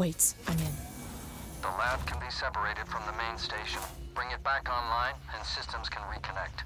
Wait, I'm in. The lab can be separated from the main station. Bring it back online, and systems can reconnect.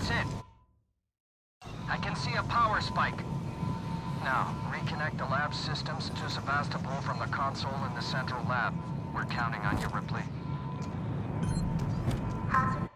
That's it. I can see a power spike. Now, reconnect the lab systems to Sevastopol from the console in the central lab. We're counting on you, Ripley. Hazard.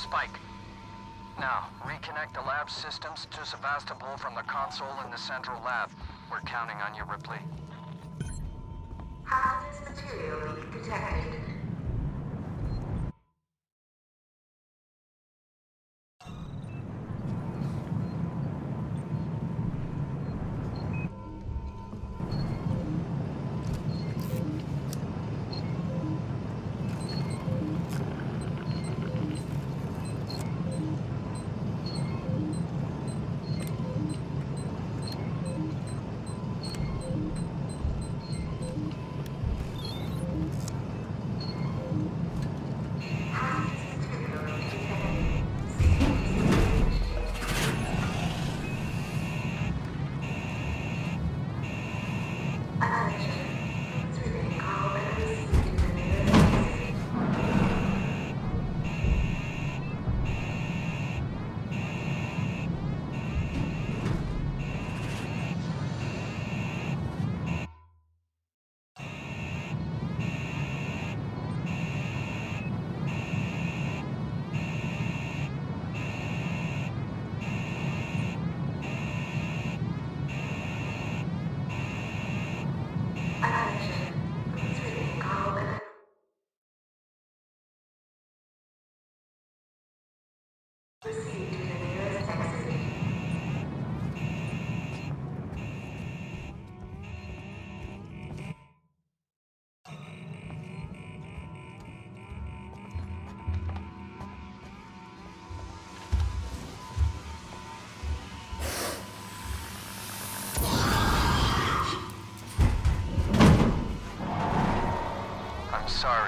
Spike. Now, reconnect the lab systems to Sevastopol from the console in the central lab. We're counting on you, Ripley. Hazardous material detected.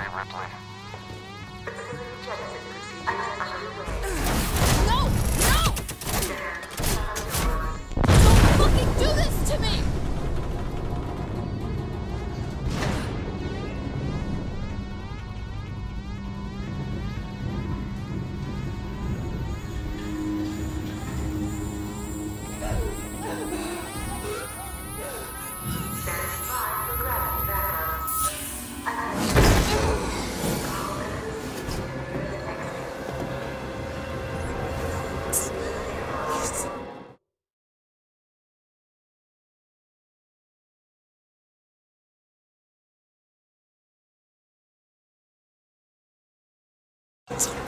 favorite Attention.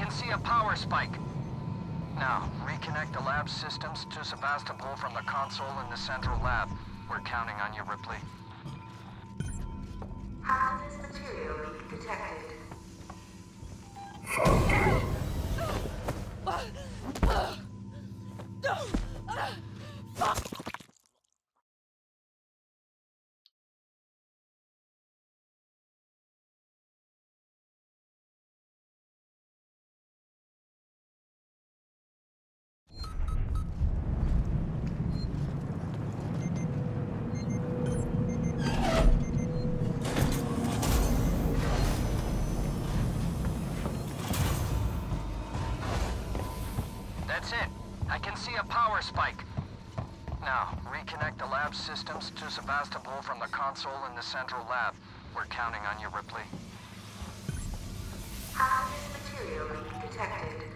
Can see a power spike. Now, reconnect the lab systems to Sevastopol from the console in the central lab. We're counting on you, Ripley. Hazardous material leak detected. Found lab systems to Sevastopol from the console in the central lab. We're counting on you, Ripley. Hazardous uh, material leak detected.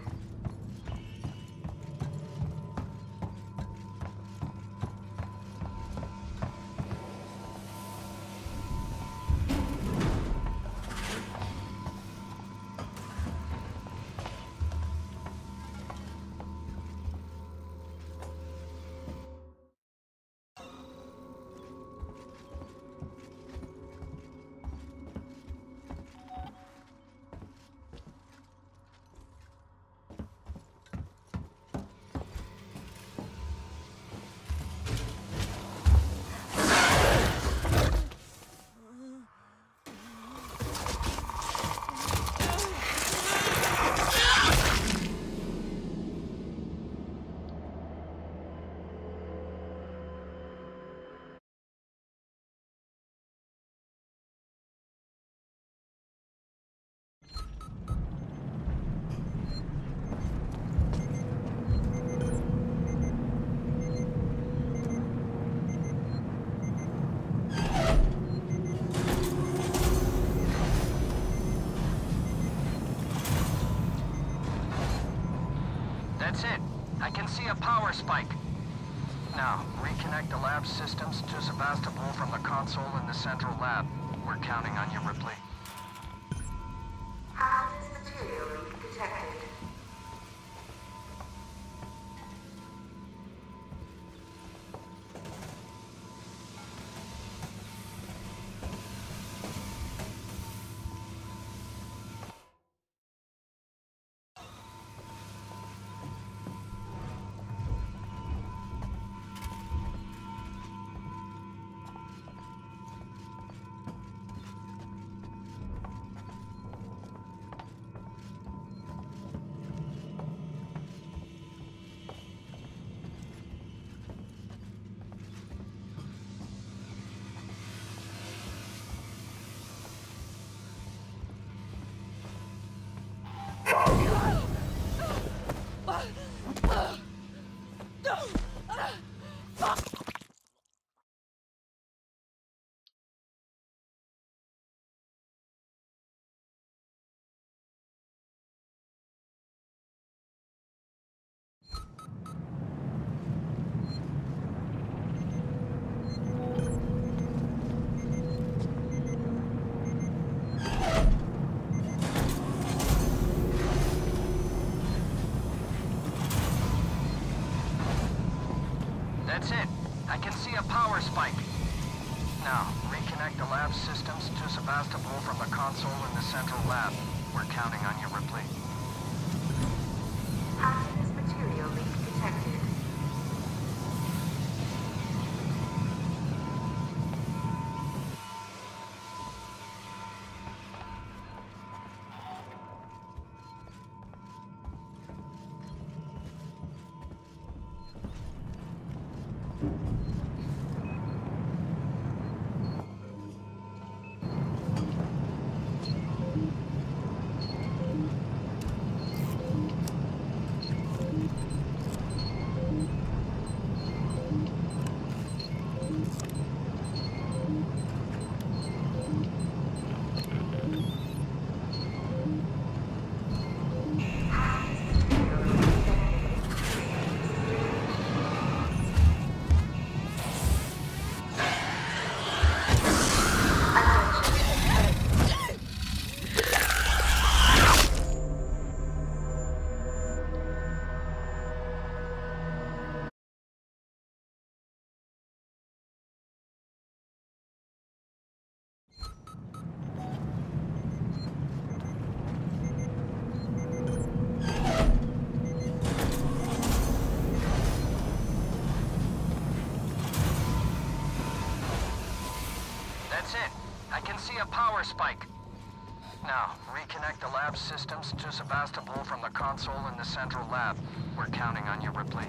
A power spike. Now, reconnect the lab systems to Sevastopol from the console in the central lab. We're counting on you, Ripley. see a power spike. Now, reconnect the lab systems to Sevastopol from the console in the central lab. We're counting on you, Ripley.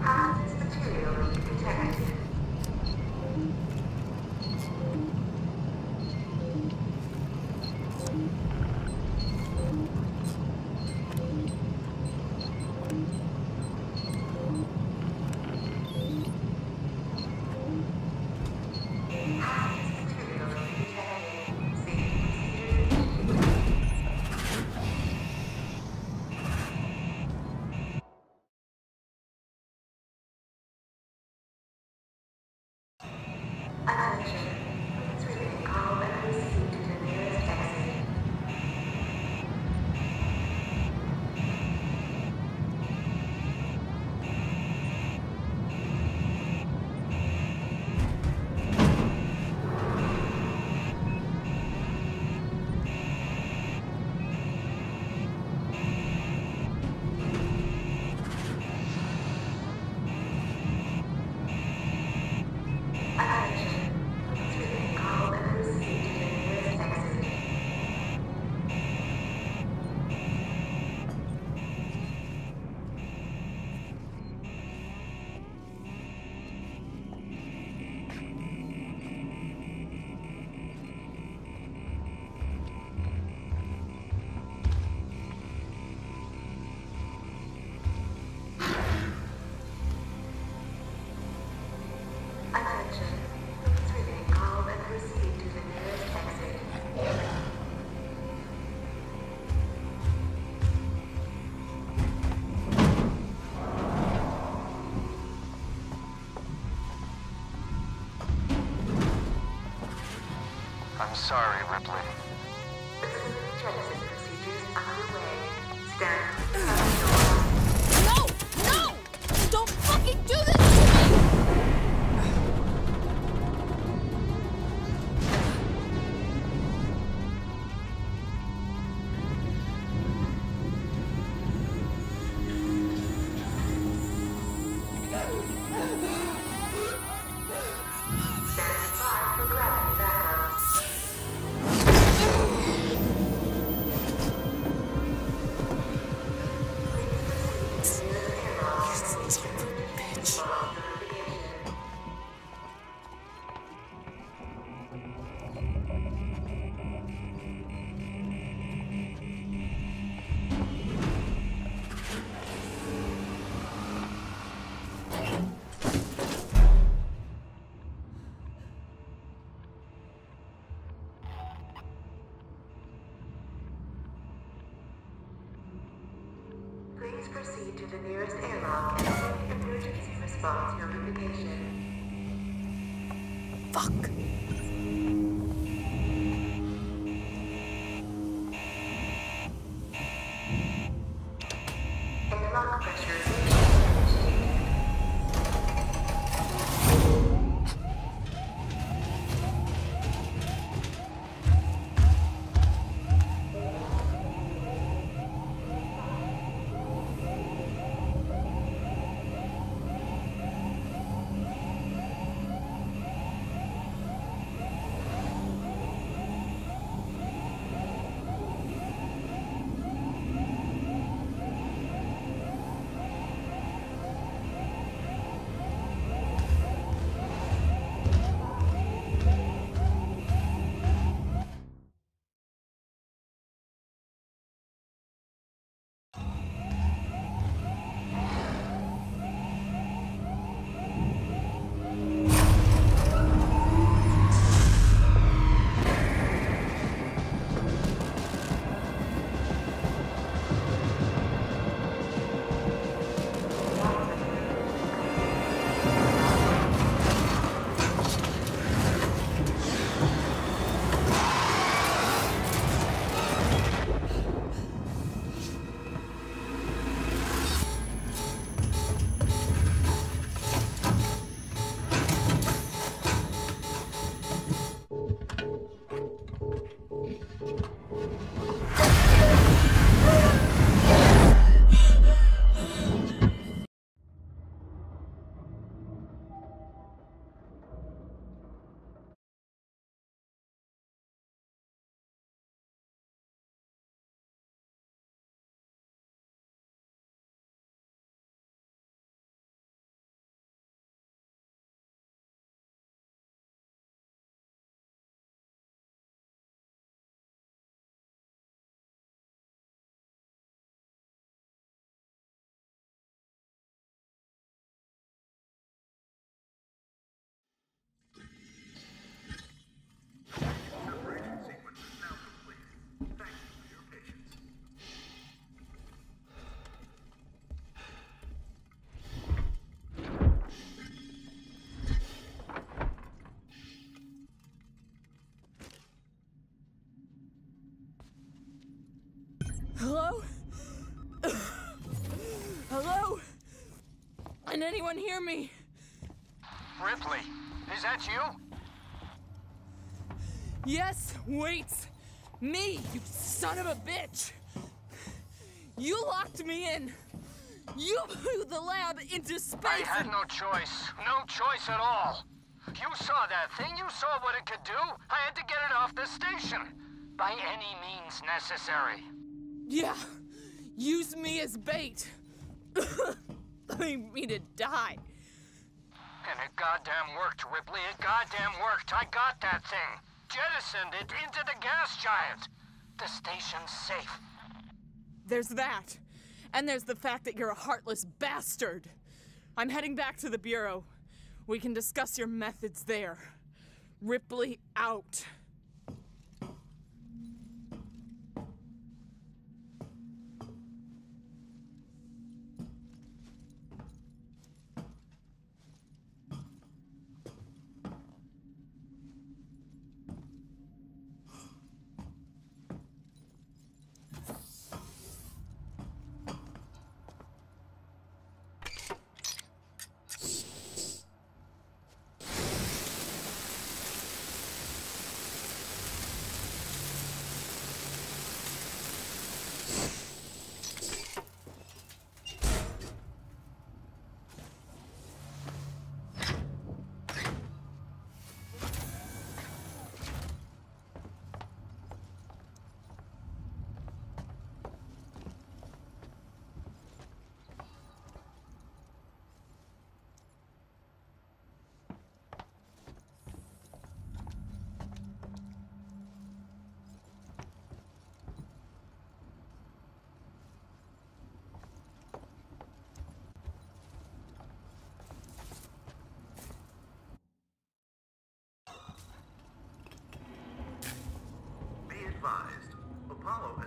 Hazardous material detected. I'm sorry, Ripley. Please proceed to the nearest airlock and emergency response notification. Fuck. Can anyone hear me? Ripley, is that you? Yes, wait. Me, you son of a bitch. You locked me in. You blew the lab into space. I had no choice. No choice at all. You saw that thing. You saw what it could do. I had to get it off the station. By any means necessary. Yeah, use me as bait. Leave me to die. And it goddamn worked, Ripley. It goddamn worked. I got that thing. Jettisoned it into the gas giant. The station's safe. There's that. And there's the fact that you're a heartless bastard. I'm heading back to the Bureau. We can discuss your methods there. Ripley out. Be advised, Apollo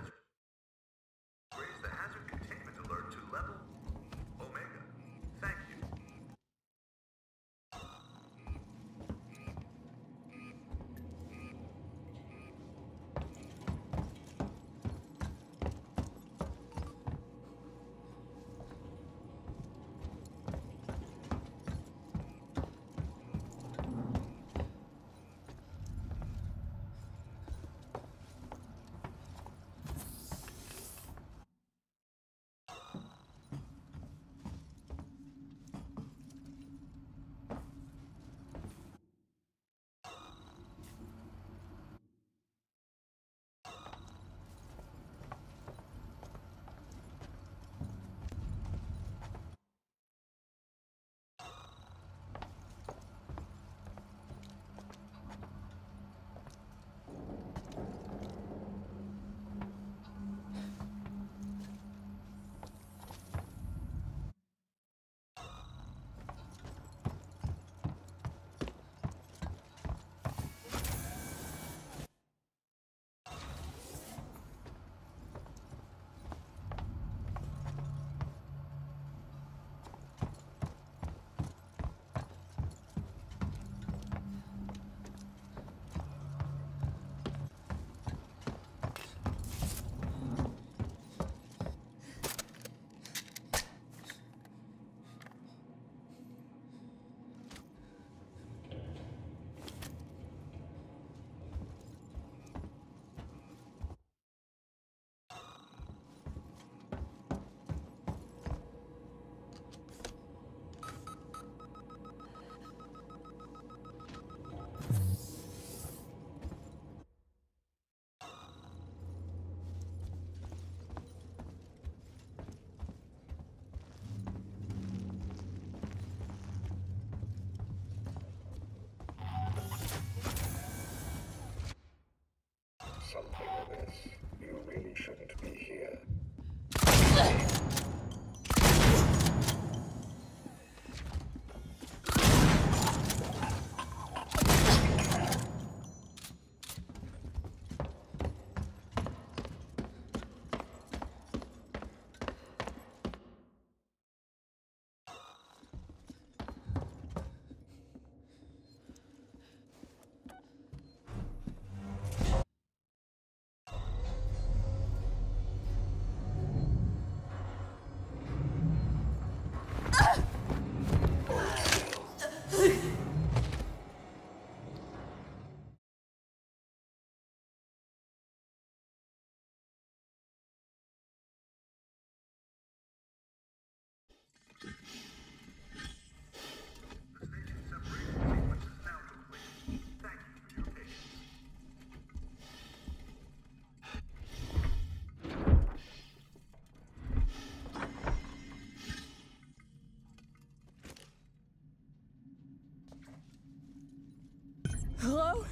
Hello?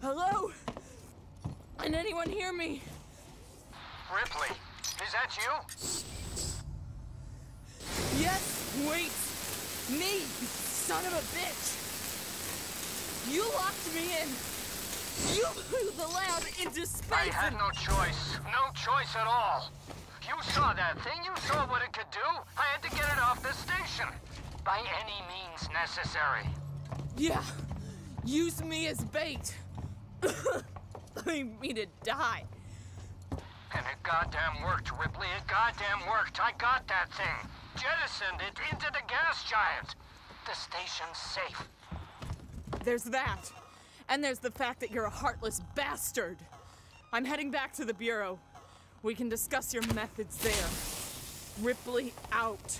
Hello? Can anyone hear me? Ripley, is that you? Yes, wait! Me, you son of a bitch! You locked me in! You blew the lab into space! I had no choice. No choice at all. You saw that thing. You saw what it could do. I had to get it off the station. By any means necessary. Yeah, use me as bait. I mean to die. And it goddamn worked, Ripley. It goddamn worked. I got that thing. Jettisoned it into the gas giant. The station's safe. There's that. And there's the fact that you're a heartless bastard. I'm heading back to the Bureau. We can discuss your methods there. Ripley out.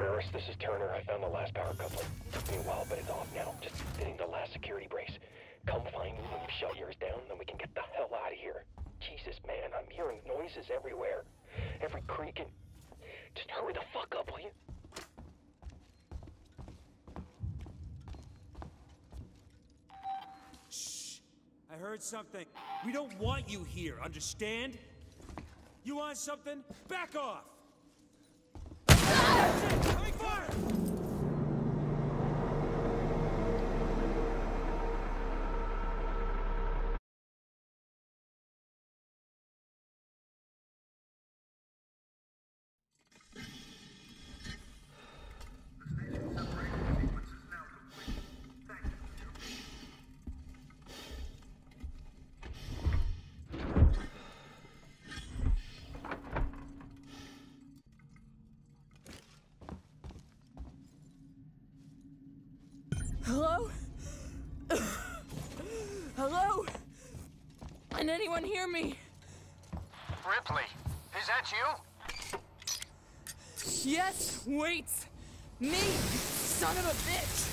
Nurse, this is Turner. I found the last power coupling. Took me a while, but it's off now. Just fitting the last security brace. Come find me when you shut yours down, then we can get the hell out of here. Jesus, man, I'm hearing noises everywhere. Every creak and... Just hurry the fuck up, will you? Shh. I heard something. We don't want you here, understand? You want something? Back off! Fire! Hello? Hello? Can anyone hear me? Ripley, is that you? Yes, wait! Me, son of a bitch!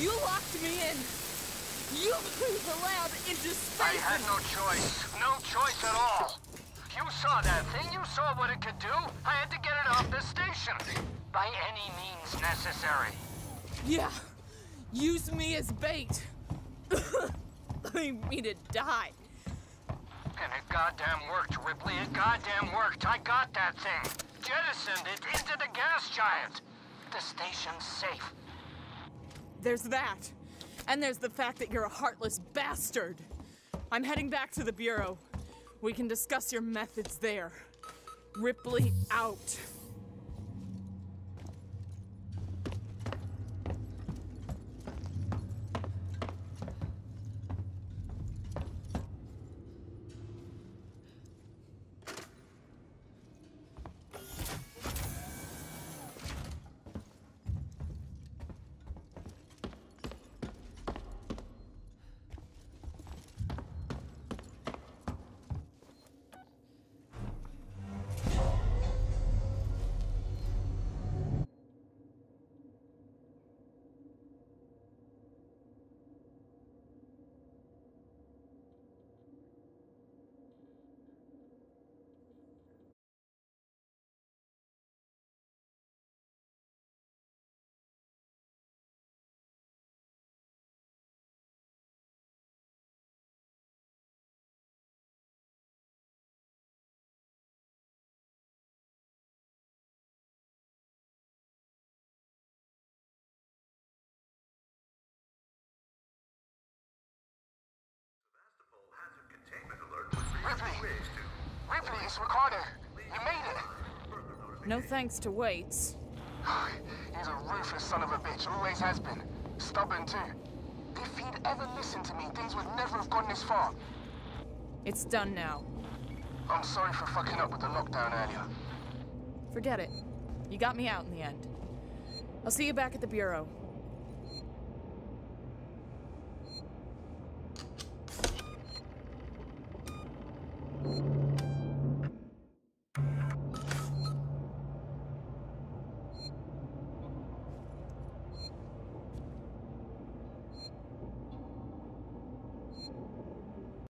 You locked me in! You blew the lab into space! I had no choice. No choice at all. You saw that thing. You saw what it could do. I had to get it off the station. By any means necessary. Yeah, use me as bait. I mean to die. And it goddamn worked, Ripley. It goddamn worked. I got that thing. Jettisoned it into the gas giant. The station's safe. There's that. And there's the fact that you're a heartless bastard. I'm heading back to the Bureau. We can discuss your methods there. Ripley out. No thanks to Waits. He's a ruthless son of a bitch, always has been. Stubborn too. If he'd ever listened to me, things would never have gone this far. It's done now. I'm sorry for fucking up with the lockdown earlier. Forget it. You got me out in the end. I'll see you back at the Bureau.